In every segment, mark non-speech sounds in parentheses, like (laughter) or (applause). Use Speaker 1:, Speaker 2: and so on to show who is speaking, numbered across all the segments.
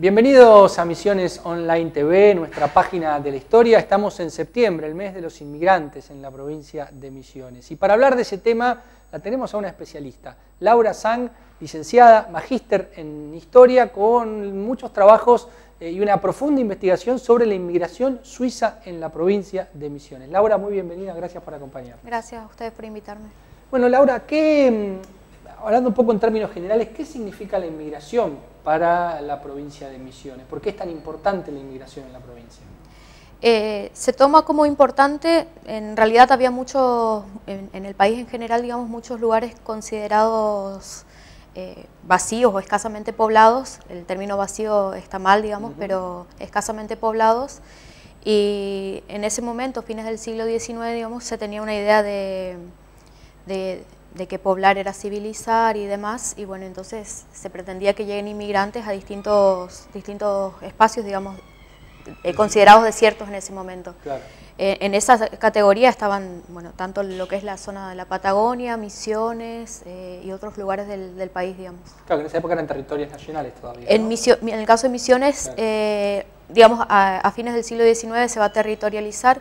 Speaker 1: Bienvenidos a Misiones Online TV, nuestra página de la historia. Estamos en septiembre, el mes de los inmigrantes en la provincia de Misiones. Y para hablar de ese tema la tenemos a una especialista, Laura Sang, licenciada, magíster en historia, con muchos trabajos eh, y una profunda investigación sobre la inmigración suiza en la provincia de Misiones. Laura, muy bienvenida, gracias por acompañarnos.
Speaker 2: Gracias a ustedes por invitarme.
Speaker 1: Bueno, Laura, ¿qué, hablando un poco en términos generales, ¿qué significa la inmigración para la provincia de Misiones? ¿Por qué es tan importante la inmigración en la provincia?
Speaker 2: Eh, se toma como importante, en realidad había muchos, en, el país en general, digamos, muchos lugares considerados eh, vacíos o escasamente poblados, el término vacío está mal, digamos, pero escasamente poblados, y en ese momento, fines del siglo XIX, digamos, se tenía una idea de de que poblar era civilizar y demás, y bueno, entonces se pretendía que lleguen inmigrantes a distintos, distintos espacios, digamos, eh, considerados desiertos en ese momento. Eh, en esa categoría estaban, bueno, tanto lo que es la zona de la Patagonia, Misiones eh, y otros lugares del, país, digamos.
Speaker 1: Claro, que en esa época eran territorios nacionales todavía.
Speaker 2: En, en el caso de Misiones, digamos, a, a, fines del siglo XIX se va a territorializar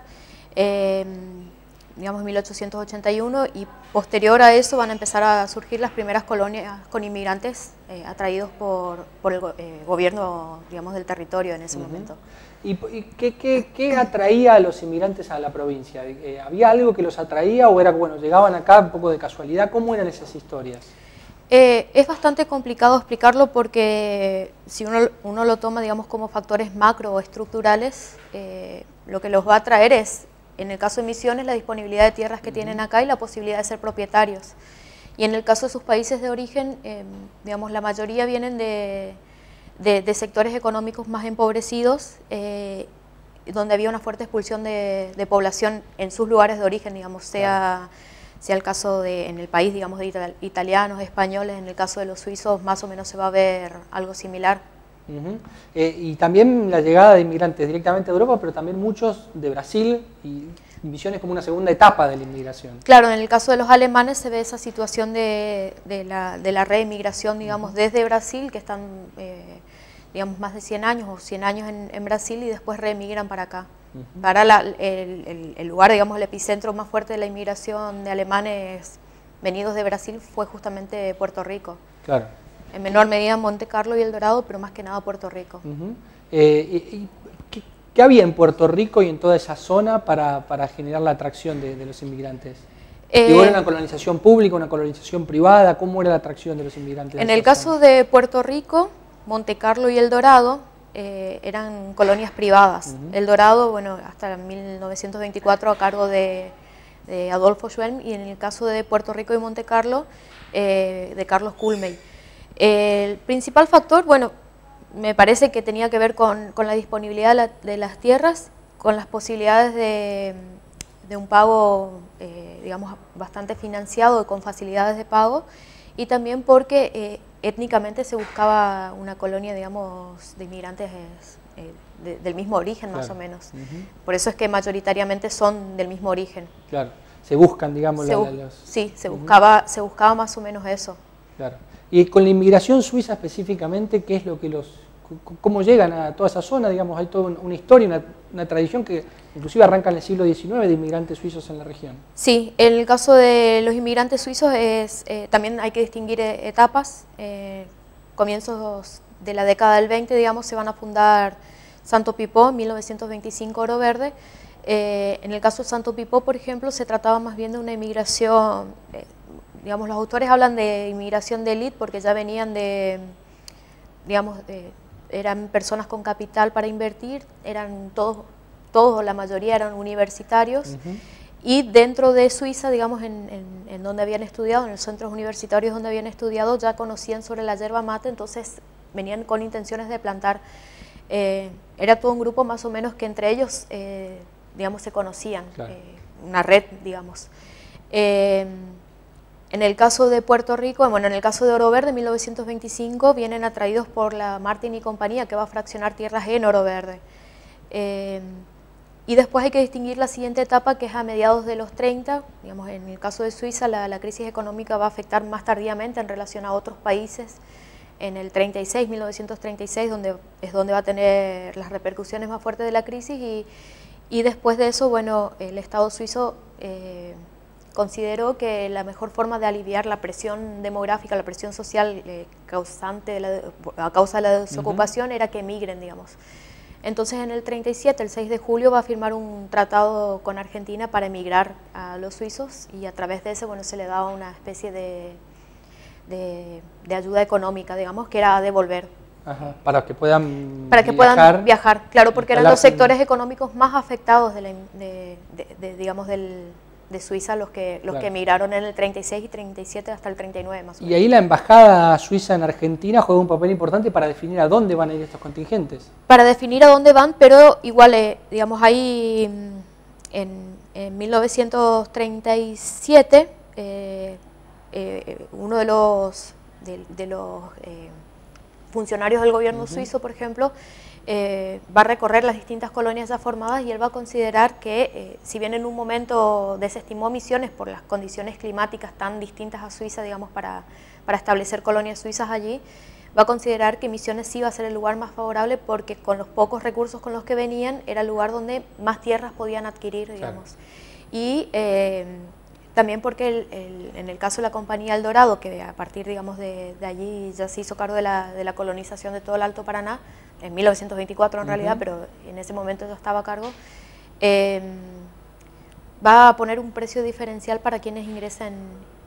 Speaker 2: digamos 1881, y posterior a eso van a empezar a surgir las primeras colonias con inmigrantes eh, atraídos por, por el eh, gobierno digamos, del territorio en ese momento.
Speaker 1: ¿Y, qué, qué, qué, atraía a los inmigrantes a la provincia? Eh, ¿Había algo que los atraía o era, bueno, llegaban acá un poco de casualidad? ¿Cómo eran esas historias?
Speaker 2: es bastante complicado explicarlo porque si uno, uno, lo toma, digamos, como factores macro o estructurales, lo que los va a atraer es en el caso de Misiones, la disponibilidad de tierras que tienen acá y la posibilidad de ser propietarios. Y en el caso de sus países de origen, em, digamos, la mayoría vienen de, sectores económicos más empobrecidos, eh, donde había una fuerte expulsión de, población en sus lugares de origen, digamos, sea, sea el caso de, en el país, digamos, de italianos, españoles, en el caso de los suizos más o menos se va a ver algo similar.
Speaker 1: Eh, y también la llegada de inmigrantes directamente de Europa, pero también muchos de Brasil y Misiones como una segunda etapa de la inmigración.
Speaker 2: Claro, en el caso de los alemanes se ve esa situación de, la, de la reinmigración, digamos, desde Brasil, que están, eh, digamos, más de 100 años o 100 años en, Brasil y después reemigran para acá. Para el, el, lugar, digamos, el epicentro más fuerte de la inmigración de alemanes venidos de Brasil fue justamente Puerto Rico.
Speaker 1: Claro
Speaker 2: en menor medida Monte Carlo y El Dorado, pero más que nada Puerto Rico.
Speaker 1: Eh, ¿qué, había en Puerto Rico y en toda esa zona para, generar la atracción de, los inmigrantes? Eh, ¿Era una colonización pública, una colonización privada? ¿Cómo era la atracción de los inmigrantes?
Speaker 2: En el caso de Puerto Rico, Monte Carlo y El Dorado eh, eran colonias privadas. El Dorado, bueno, hasta 1924 a cargo de, Adolfo Schwelm y en el caso de Puerto Rico y Monte Carlo, de Carlos Culmey. El principal factor, bueno, me parece que tenía que ver con, la disponibilidad de, las tierras, con las posibilidades de, un pago, eh, digamos, bastante financiado, con facilidades de pago, y también porque eh, étnicamente se buscaba una colonia, digamos, de inmigrantes eh, del mismo origen, más o menos. Por eso es que mayoritariamente son del mismo origen.
Speaker 1: Claro, se buscan, digamos,
Speaker 2: los... Sí, se, buscaba, se buscaba más o menos eso.
Speaker 1: Claro. Y con la inmigración suiza específicamente, ¿qué es lo que los, cómo llegan a toda esa zona? Digamos, hay toda una historia, una, tradición que inclusive arranca en el siglo XIX de inmigrantes suizos en la región.
Speaker 2: Sí, el caso de los inmigrantes suizos es, eh, también hay que distinguir eh, etapas. Eh, comienzos de la década del 20, digamos, se van a fundar Santo Pipó, 1925 Oro Verde. en el caso de Santo Pipó, por ejemplo, se trataba más bien de una inmigración digamos, los autores hablan de inmigración de élite porque ya venían de, digamos, eran personas con capital para invertir, eran todos, todos la mayoría eran universitarios, y dentro de Suiza, digamos, en, donde habían estudiado, en los centros universitarios donde habían estudiado, ya conocían sobre la yerba mate, entonces venían con intenciones de plantar. Eh, era todo un grupo más o menos que entre ellos, eh, digamos, se conocían, eh, una red, digamos. En el caso de Puerto Rico, bueno, en el caso de Oro Verde, 1925, vienen atraídos por la Martin y compañía, que va a fraccionar tierras en Oro Verde. Eh, y después hay que distinguir la siguiente etapa, que es a mediados de los 30. Digamos, en el caso de Suiza, la, crisis económica va a afectar más tardíamente en relación a otros países en el 36, 1936, donde es donde va a tener las repercusiones más fuertes de la crisis y, y después de eso, bueno, el Estado suizo eh, consideró que la mejor forma de aliviar la presión demográfica, la presión social eh, causante de la, a causa de la desocupación era que emigren, digamos. Entonces en el 37, el 6 de julio, va a firmar un tratado con Argentina para emigrar a los suizos y a través de ese, bueno, se le daba una especie de de, ayuda económica, digamos, que era devolver.
Speaker 1: Ajá, para que puedan
Speaker 2: Para que viajar, puedan viajar, claro, porque eran los sectores económicos más afectados de, digamos, del, de Suiza los que los que emigraron en el 36 y 37 hasta el 39 más o menos.
Speaker 1: Y ahí la embajada suiza en Argentina juega un papel importante para definir a dónde van a ir estos contingentes.
Speaker 2: Para definir a dónde van, pero igual, eh, digamos, ahí mm, en, en 1937 eh, eh, uno de los, de, los funcionarios del gobierno suizo, por ejemplo, eh, va a recorrer las distintas colonias ya formadas y él va a considerar que, si bien en un momento desestimó misiones por las condiciones climáticas tan distintas a Suiza, digamos, para, para establecer colonias suizas allí, va a considerar que Misiones sí va a ser el lugar más favorable porque con los pocos recursos con los que venían era el lugar donde más tierras podían adquirir, digamos. Y también porque en el caso de la compañía El Dorado, que a partir digamos, de, allí ya se hizo cargo de la, de la, colonización de todo el Alto Paraná, en 1924 en realidad, pero en ese momento ya estaba a cargo, em, va a poner un precio diferencial para quienes ingresen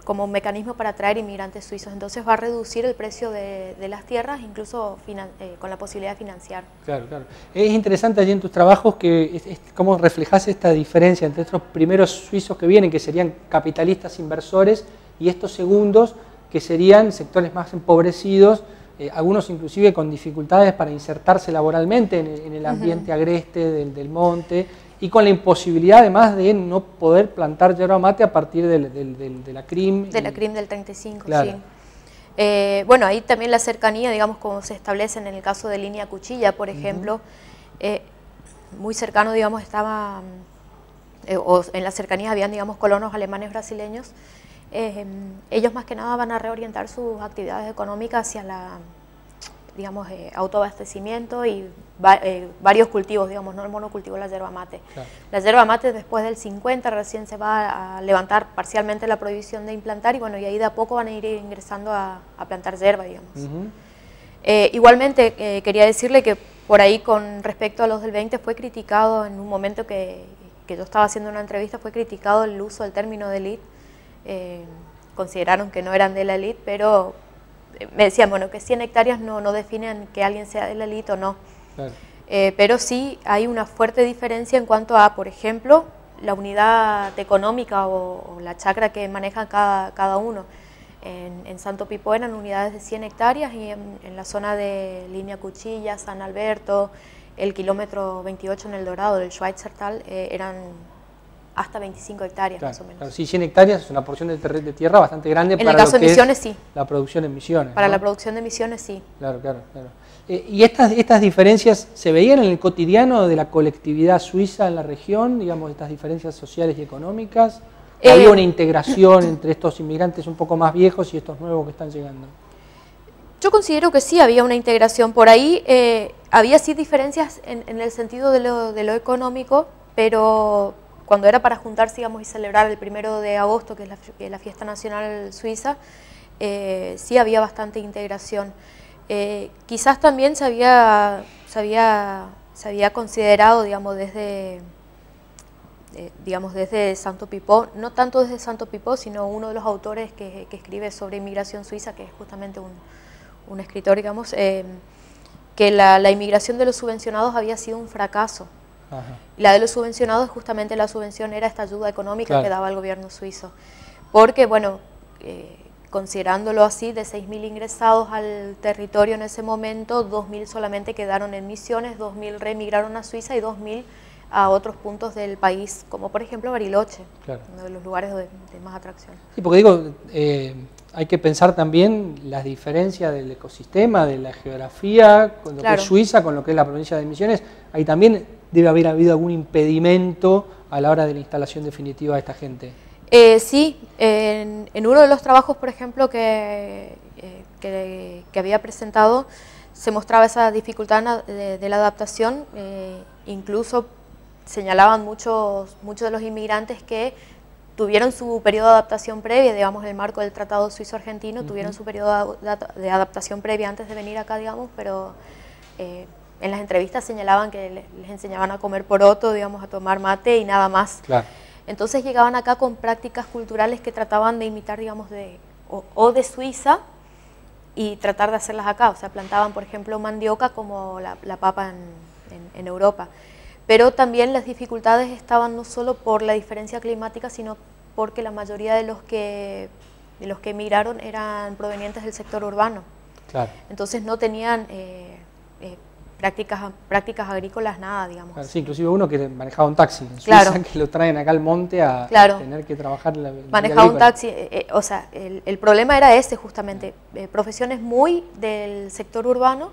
Speaker 2: como mecanismo para atraer inmigrantes suizos. Entonces va a reducir el precio de, las tierras, incluso eh, con la posibilidad de financiar.
Speaker 1: Claro, claro. Es interesante allí en tus trabajos que cómo reflejas esta diferencia entre estos primeros suizos que vienen, que serían capitalistas inversores, y estos segundos, que serían sectores más empobrecidos, eh, algunos inclusive con dificultades para insertarse laboralmente en, el ambiente agreste del, del monte y con la imposibilidad además de no poder plantar yerba mate a partir de la CRIM.
Speaker 2: De la CRIM del 35, sí. Eh, bueno, ahí también la cercanía, digamos, como se establece en el caso de Línea Cuchilla, por ejemplo, eh, muy cercano, digamos, estaba, eh, o en las cercanías habían, digamos, colonos alemanes brasileños, ellos más que nada van a reorientar sus actividades económicas hacia la digamos, eh, autoabastecimiento y eh, varios cultivos, digamos, no el monocultivo, la yerba mate. La yerba mate después del 50 recién se va a levantar parcialmente la prohibición de implantar y bueno, y ahí de a poco van a ir ingresando a, plantar yerba, digamos. Eh, igualmente quería decirle que por ahí con respecto a los del 20 fue criticado en un momento que, que yo estaba haciendo una entrevista, fue criticado el uso del término de elite. Consideraron que no eran de la elite, pero me decían, bueno, que 100 hectáreas no, no definen que alguien sea de la elite o no. Eh, pero sí hay una fuerte diferencia en cuanto a, por ejemplo, la unidad económica o, la chacra que maneja cada, cada uno. En, Santo Pipo eran unidades de 100 hectáreas y en, la zona de Línea Cuchilla, San Alberto, el kilómetro 28 en El Dorado, del Schweizertal, eh, eran hasta 25 hectáreas más o menos.
Speaker 1: sí, 100 hectáreas es una porción de, de tierra bastante grande
Speaker 2: para el caso de Misiones, sí.
Speaker 1: la producción de Misiones.
Speaker 2: Para la producción de Misiones, sí.
Speaker 1: Claro, claro, claro. Eh, ¿Y estas, estas diferencias se veían en el cotidiano de la colectividad suiza en la región, digamos, estas diferencias sociales y económicas? ¿Había eh, una integración entre estos inmigrantes un poco más viejos y estos nuevos que están llegando?
Speaker 2: Yo considero que sí había una integración. Por ahí eh, había sí diferencias en, en el sentido de lo, de lo económico, pero cuando era para juntarse digamos, y celebrar el primero de agosto, que es la, fiesta nacional suiza, eh, sí había bastante integración. Eh, quizás también se había, considerado, digamos, desde, eh, digamos, desde Santo Pipó, no tanto desde Santo Pipó, sino uno de los autores que, escribe sobre inmigración suiza, que es justamente un, escritor, digamos, que la, la inmigración de los subvencionados había sido un fracaso. La de los subvencionados, justamente la subvención era esta ayuda económica que daba el gobierno suizo. Porque, bueno, eh, considerándolo así, de 6.000 ingresados al territorio en ese momento, 2.000 solamente quedaron en Misiones, 2.000 reemigraron a Suiza y 2.000 a otros puntos del país, como por ejemplo Bariloche, uno de los lugares de, más atracción.
Speaker 1: Sí, porque digo, eh, hay que pensar también las diferencias del ecosistema, de la geografía, con lo que es Suiza, con lo que es la provincia de Misiones. Ahí también debe haber habido algún impedimento a la hora de la instalación definitiva de esta gente.
Speaker 2: Eh, sí, en, uno de los trabajos, por ejemplo, que, que, había presentado, se mostraba esa dificultad de, la adaptación, incluso señalaban muchos, muchos de los inmigrantes que tuvieron su periodo de adaptación previa, digamos, en el marco del Tratado Suizo-Argentino, tuvieron su periodo de, adaptación previa antes de venir acá, digamos, pero eh, en las entrevistas señalaban que les, enseñaban a comer poroto, digamos, a tomar mate y nada más. Entonces llegaban acá con prácticas culturales que trataban de imitar, digamos, de, o, de Suiza y tratar de hacerlas acá. O sea, plantaban, por ejemplo, mandioca como la, papa en Europa pero también las dificultades estaban no solo por la diferencia climática, sino porque la mayoría de los que, de los que emigraron eran provenientes del sector urbano. Claro. Entonces no tenían eh, eh, prácticas, prácticas agrícolas, nada, digamos.
Speaker 1: sí, inclusive uno que manejaba un taxi en Suiza, (laughs) que lo traen acá al monte a tener que trabajar
Speaker 2: la Manejaba un taxi, eh, o sea, el, el, problema era ese justamente, profesiones muy del sector urbano,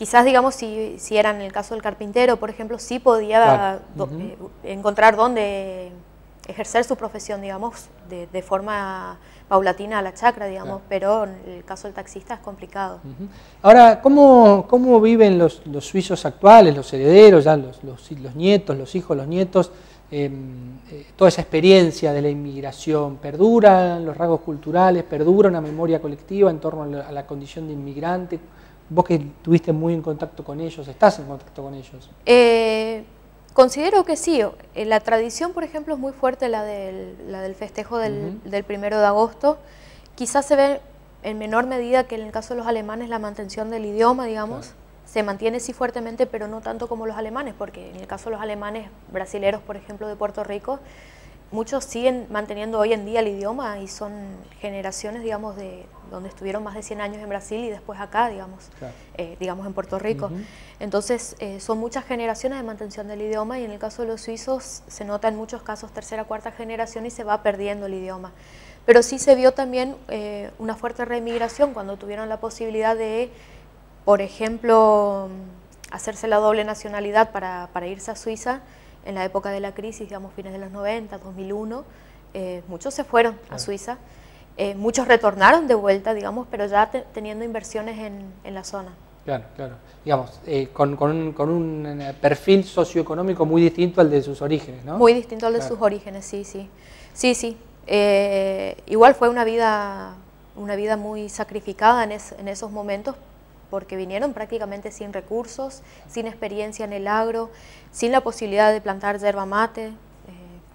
Speaker 2: Quizás, digamos, si, si era en el caso del carpintero, por ejemplo, sí podía eh, encontrar dónde ejercer su profesión, digamos, de, forma paulatina a la chacra, digamos, pero en el caso del taxista es complicado.
Speaker 1: Ahora, ¿cómo, ¿cómo, viven los, los, suizos actuales, los herederos, ya los, los, los nietos, los hijos, los nietos, em, eh, toda esa experiencia de la inmigración? ¿Perduran los rasgos culturales? ¿Perdura una memoria colectiva en torno a la condición de inmigrante? Vos que estuviste muy en contacto con ellos, ¿estás en contacto con ellos?
Speaker 2: Eh, considero que sí. Eh, la tradición, por ejemplo, es muy fuerte, la del, la del festejo del, primero de agosto. Quizás se ve en menor medida que en el caso de los alemanes la mantención del idioma, digamos. Se mantiene sí fuertemente, pero no tanto como los alemanes, porque en el caso de los alemanes brasileros, por ejemplo, de Puerto Rico, muchos siguen manteniendo hoy en día el idioma y son generaciones, digamos, de donde estuvieron más de 100 años en Brasil y después acá, digamos, eh, digamos en Puerto Rico. Entonces, eh, son muchas generaciones de mantención del idioma y en el caso de los suizos se nota en muchos casos tercera, cuarta generación y se va perdiendo el idioma. Pero sí se vio también eh, una fuerte reemigración cuando tuvieron la posibilidad de, por ejemplo, hacerse la doble nacionalidad para, para irse a Suiza en la época de la crisis, digamos, fines de los 90, 2001, eh, muchos se fueron a Suiza, eh, muchos retornaron de vuelta, digamos, pero ya teniendo inversiones en, en, la zona.
Speaker 1: Claro, claro. Digamos, eh, con, con, un, con, un, perfil socioeconómico muy distinto al de sus orígenes, ¿no?
Speaker 2: Muy distinto al de sus orígenes, sí, sí. Sí, sí. igual fue una vida, una vida muy sacrificada en, en esos momentos, porque vinieron prácticamente sin recursos, sin experiencia en el agro, sin la posibilidad de plantar yerba mate. Eh,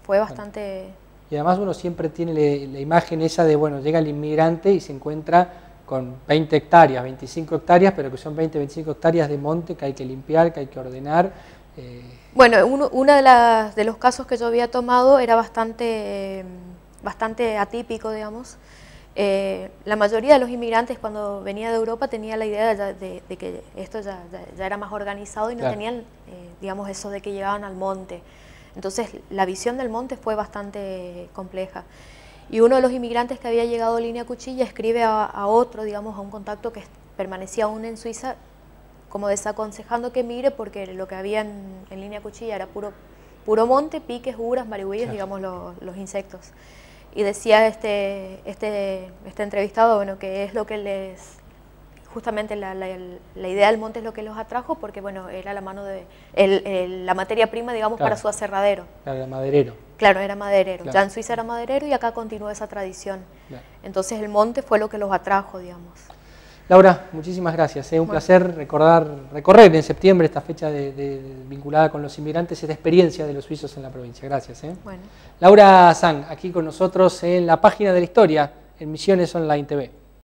Speaker 2: fue bastante...
Speaker 1: Y además uno siempre tiene la, imagen esa de, bueno, llega el inmigrante y se encuentra con 20 hectáreas, 25 hectáreas, pero que son 20, 25 hectáreas de monte que hay que limpiar, que hay que ordenar.
Speaker 2: Eh. Bueno, uno de, las, de los casos que yo había tomado era bastante, bastante atípico, digamos, eh, la mayoría de los inmigrantes cuando venía de Europa tenía la idea de, que esto ya, era más organizado y no tenían, eh, digamos, eso de que llegaban al monte. Entonces la visión del monte fue bastante compleja. Y uno de los inmigrantes que había llegado a Línea Cuchilla escribe a, otro, digamos, a un contacto que permanecía aún en Suiza, como desaconsejando que mire porque lo que había en, Línea Cuchilla era puro, puro monte, piques, uras, marihuillas, digamos, los insectos y decía este, este, este entrevistado bueno, que es lo que les, justamente la, la, idea del monte es lo que los atrajo porque bueno, era la mano de, el, la materia prima digamos para su aserradero.
Speaker 1: Era maderero.
Speaker 2: Claro, era maderero. Ya en Suiza era maderero y acá continúa esa tradición. Entonces el monte fue lo que los atrajo, digamos.
Speaker 1: Laura, muchísimas gracias. Es ¿eh? un placer recordar, recorrer en septiembre esta fecha de, vinculada con los inmigrantes, esta experiencia de los suizos en la provincia. Gracias. ¿eh? Laura San, aquí con nosotros en la página de la historia en Misiones Online TV.